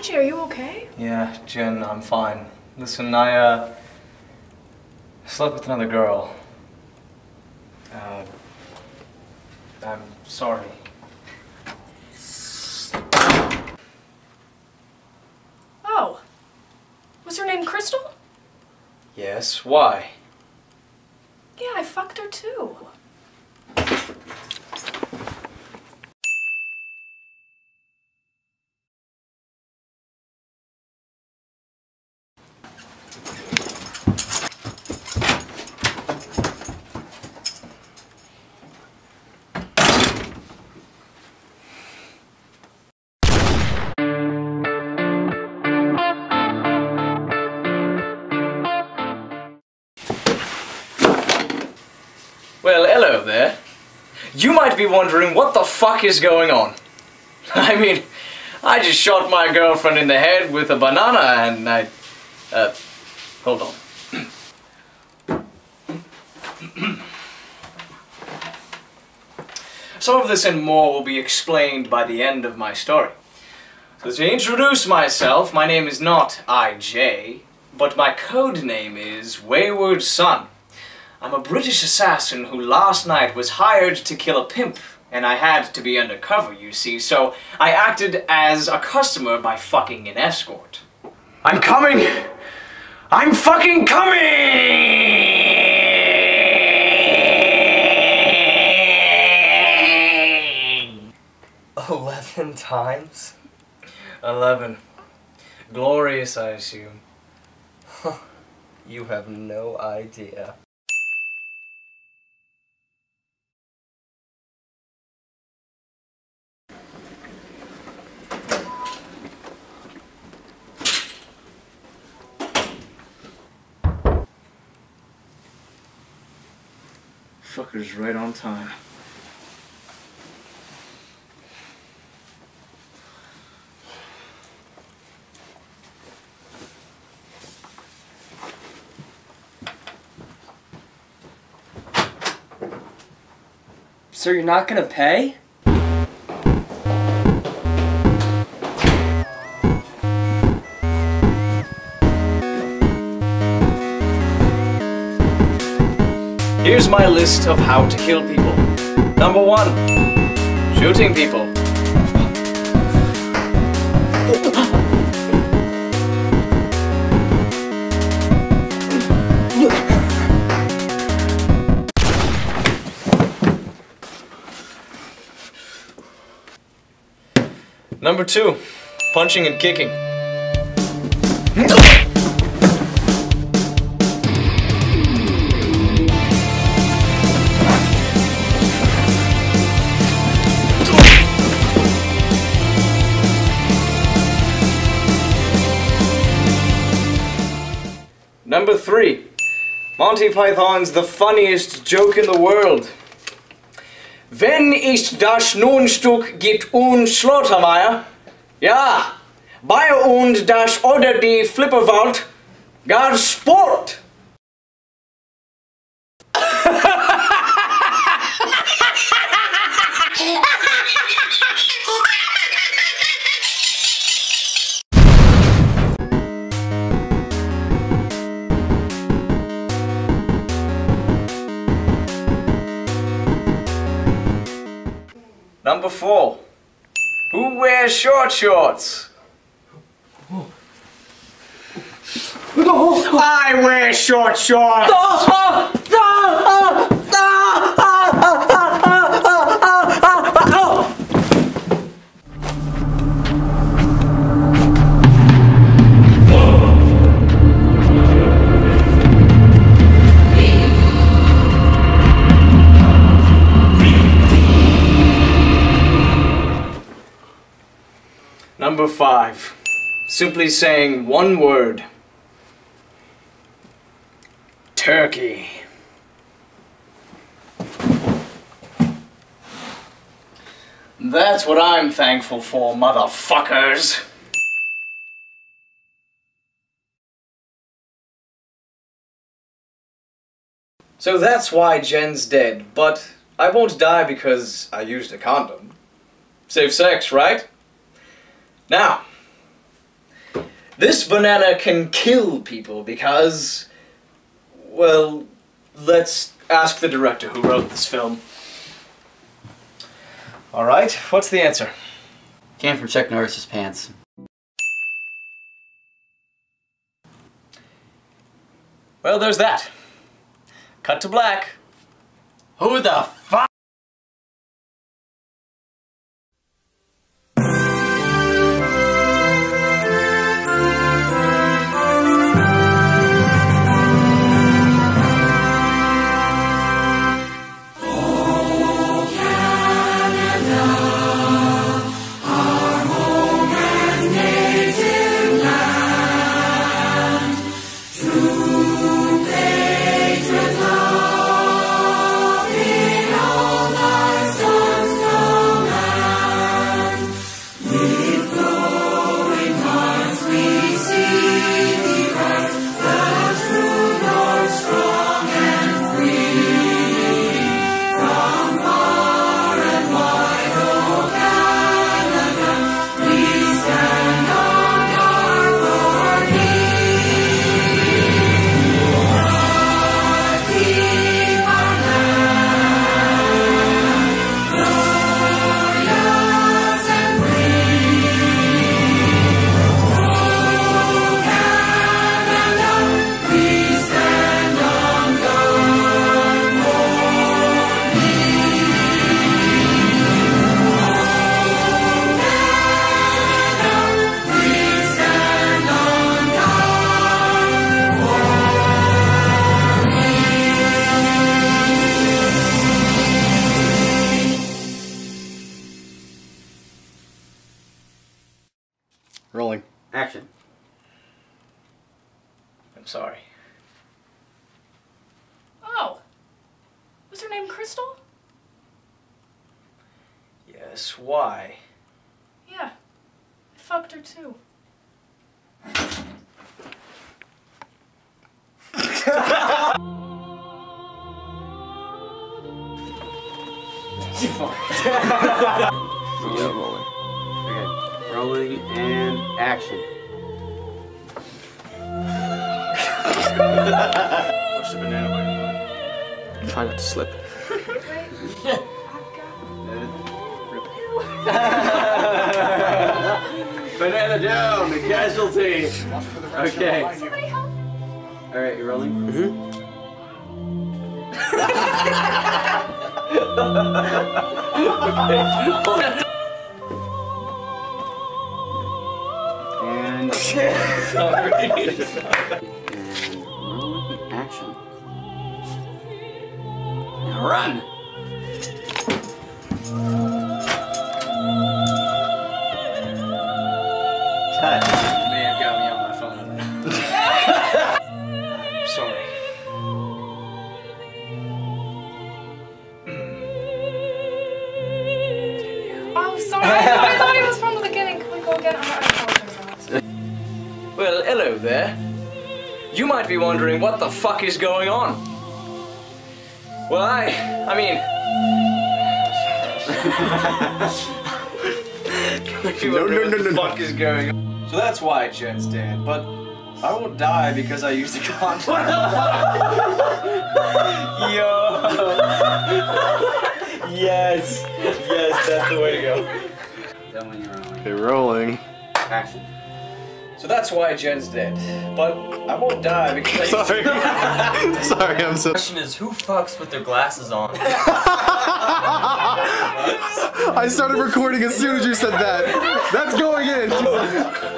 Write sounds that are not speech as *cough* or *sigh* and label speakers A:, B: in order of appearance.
A: IJ, are you okay?
B: Yeah, Jen, I'm fine. Listen, I, uh, slept with another girl. Uh, I'm sorry.
A: Oh. Was her name Crystal?
B: Yes, why?
A: Yeah, I fucked her too.
B: Well, hello there. You might be wondering what the fuck is going on. *laughs* I mean, I just shot my girlfriend in the head with a banana and I... Uh, hold on. *clears throat* Some of this and more will be explained by the end of my story. So to introduce myself, my name is not IJ, but my code name is Wayward Son. I'm a British assassin who last night was hired to kill a pimp, and I had to be undercover, you see, so I acted as a customer by fucking an escort. I'm coming! I'm fucking coming!
C: Eleven times?
B: Eleven. Glorious, I assume.
C: You have no idea.
B: Fucker's right on time.
C: So you're not gonna pay?
B: Here's my list of how to kill people. Number one, shooting people. Number two, punching and kicking. Number three, Monty Python's the funniest joke in the world. Wenn ist das Nunstück geht un Schlottermeier? Ja, bei und das oder die Flipperwald gar Sport. Number four, who wears short shorts? Oh, oh, oh. I wear short shorts. Number five, simply saying one word. Turkey. That's what I'm thankful for, motherfuckers. So that's why Jen's dead, but I won't die because I used a condom. Safe sex, right? Now, This banana can kill people because, well, let's ask the director who wrote this film. All right, what's the answer?
D: Came from Chuck Norris's pants.
B: Well, there's that. Cut to black.
D: Who the fuck?
E: Rolling.
D: Action.
B: I'm sorry.
A: Oh. Was her name Crystal?
B: Yes, why?
A: Yeah. I fucked her too. *laughs* *laughs*
D: Yeah, rolling. Okay. Rolling and action.
B: Push the banana by
E: Try not to slip. *laughs*
D: Banana down, the casualty. Okay. All right, you're rolling? Mm-hmm. *laughs* *laughs*
B: Sorry.
D: and action. Now run. Cut.
B: You may have got me on my phone. I'm *laughs* sorry.
A: Oh, sorry. *laughs*
B: Well, hello there. You might be wondering what the fuck is going on. Well, I. I mean. If *laughs* you
E: No,
B: wonder
E: no,
B: what
E: no,
B: the
E: no,
B: fuck is going on. So that's why Jen's dead, but I won't die because I used a condom. *laughs* Yo. yes. Yes, that's the way to go.
D: Tell when you're rolling.
E: Okay, rolling.
D: Action.
B: So that's why Jen's dead. But I won't die because I used
E: Sorry. *laughs* Sorry, I'm so.
C: The question is, who fucks with their glasses on? *laughs*
E: I started recording as soon as you said that. That's going in. *laughs*